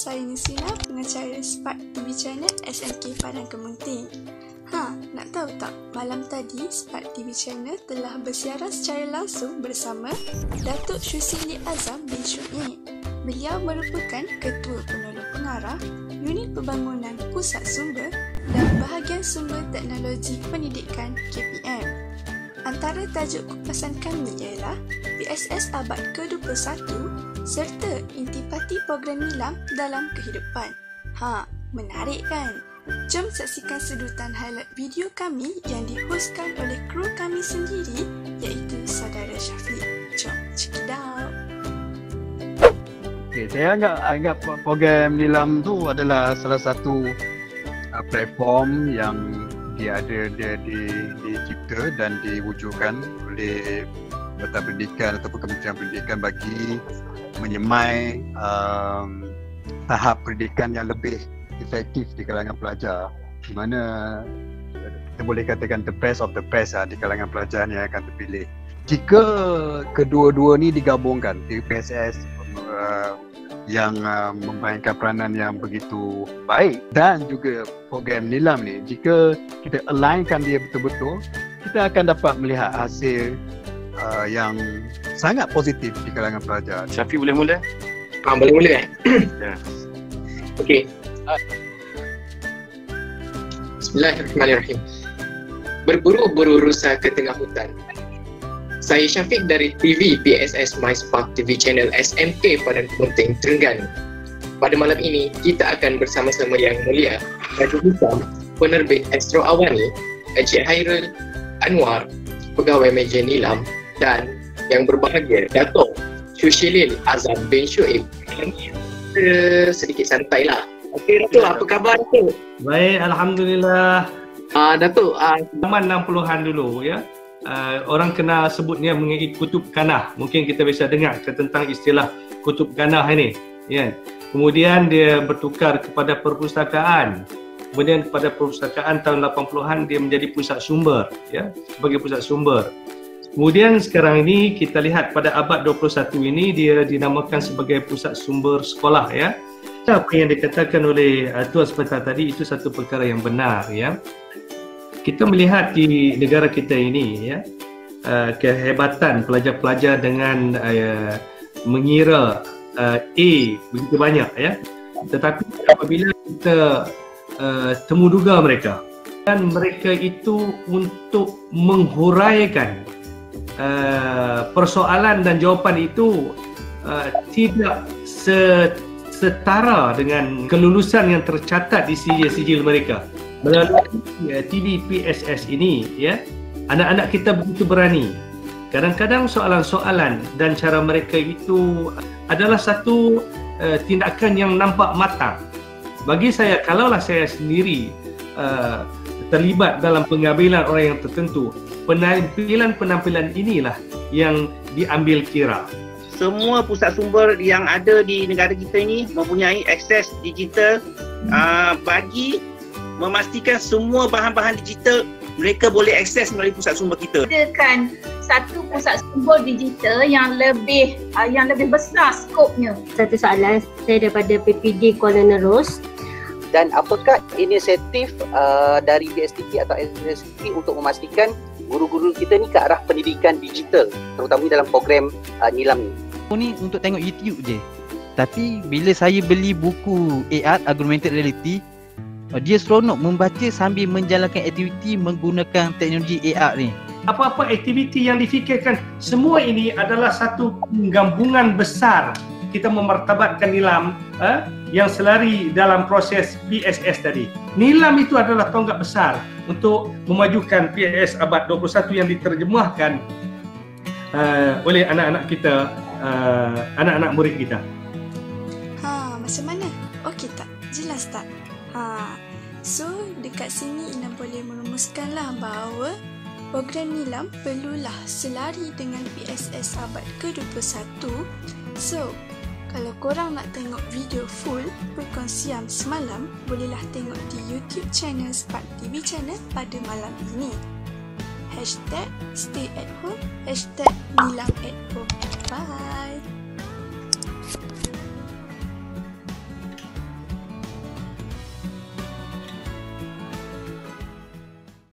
saya Nisina, pengacara Spark TV Channel SMK Padang Kemunting. Ha, nak tahu tak, malam tadi Spark TV Channel telah bersiaran secara langsung bersama Datuk Syusili Azam bin Syuib. Beliau merupakan Ketua Penolong Pengarah Unit Pembangunan Pusat Sumber dan Bahagian Sumber Teknologi Pendidikan KPM. Antara tajuk kupasan kami ialah PSS Abad ke-21 serta intipati program nilam dalam kehidupan. Ha, menarik kan? Jom saksikan sedutan highlight video kami yang dihostkan oleh kru kami sendiri iaitu Saudara Syafiq. Jom check it out. Okay, saya anggap, anggap program Nilam tu adalah salah satu uh, platform yang dia ada dia di, dicipta dan diwujudkan oleh Badan Pendidikan ataupun Kementerian Pendidikan bagi menyemai um, tahap pendidikan yang lebih efektif di kalangan pelajar. Di mana kita boleh katakan the best of the best lah, di kalangan pelajar yang akan terpilih. Jika kedua-dua ni digabungkan di PSS uh, yang uh, memainkan peranan yang begitu baik dan juga program nilam ni jika kita alignkan dia betul-betul kita akan dapat melihat hasil uh, yang sangat positif di kalangan pelajar. Syafi boleh mula? Ah, boleh mula eh? Ya. Okey. Bismillahirrahmanirrahim. Berburu-buru rusa ke tengah hutan. Saya Syafiq dari TV PSS My Spark TV channel SMK Padang Kementing, Terengganu. Pada malam ini, kita akan bersama-sama Yang Mulia Raja Hitam, penerbit Astro Awani, Encik Hairul Anwar, pegawai meja nilam dan yang berbahagia Dato' Syushilil Azam bin Syuib. Kita sedikit santai lah. Okey Dato' apa khabar Dato'? Baik, Alhamdulillah. Ah Dato' ah, Zaman 60-an dulu ya. Uh, orang kenal sebutnya mengenai kutub kanah. Mungkin kita bisa dengar tentang istilah kutub kanah ini. Ya. Kemudian dia bertukar kepada perpustakaan. Kemudian kepada perpustakaan tahun 80-an dia menjadi pusat sumber ya, sebagai pusat sumber. Kemudian sekarang ini kita lihat pada abad 21 ini dia dinamakan sebagai pusat sumber sekolah ya. Apa yang dikatakan oleh uh, Tuan Sepetar tadi itu satu perkara yang benar ya. Kita melihat di negara kita ini ya uh, kehebatan pelajar-pelajar dengan uh, mengira uh, A begitu banyak ya. Tetapi apabila kita uh, temu duga mereka dan mereka itu untuk menghuraikan uh, persoalan dan jawapan itu uh, tidak setara dengan kelulusan yang tercatat di sijil-sijil mereka. Melalui uh, TV PSS ini ya anak-anak kita begitu berani. Kadang-kadang soalan-soalan dan cara mereka itu adalah satu uh, tindakan yang nampak matang. Bagi saya kalaulah saya sendiri uh, terlibat dalam pengambilan orang yang tertentu penampilan-penampilan inilah yang diambil kira Semua pusat sumber yang ada di negara kita ini mempunyai akses digital uh, bagi memastikan semua bahan-bahan digital mereka boleh akses melalui pusat sumber kita. Adakan satu pusat sumber digital yang lebih uh, yang lebih besar skopnya. Satu soalan saya daripada PPD Kuala Nerus dan apakah inisiatif uh, dari BSTP atau SSTP untuk memastikan guru-guru kita ni ke arah pendidikan digital terutamanya dalam program uh, Nilam ni. Ni untuk tengok YouTube je. Tapi bila saya beli buku AR Augmented Reality uh, dia seronok membaca sambil menjalankan aktiviti menggunakan teknologi AR ni. Apa-apa aktiviti yang difikirkan semua ini adalah satu gabungan besar kita memartabatkan nilam eh, yang selari dalam proses PSS tadi. Nilam itu adalah tonggak besar untuk memajukan PSS abad 21 yang diterjemahkan uh, oleh anak-anak kita, uh, anak-anak murid kita. Ha, macam mana? Okey tak? Jelas tak? Ha, so dekat sini Ina boleh merumuskanlah bahawa program Nilam perlulah selari dengan PSS abad ke-21. So, kalau korang nak tengok video full perkongsian semalam, bolehlah tengok di YouTube channel Spark TV channel pada malam ini. Hashtag stay at home, hashtag nilam at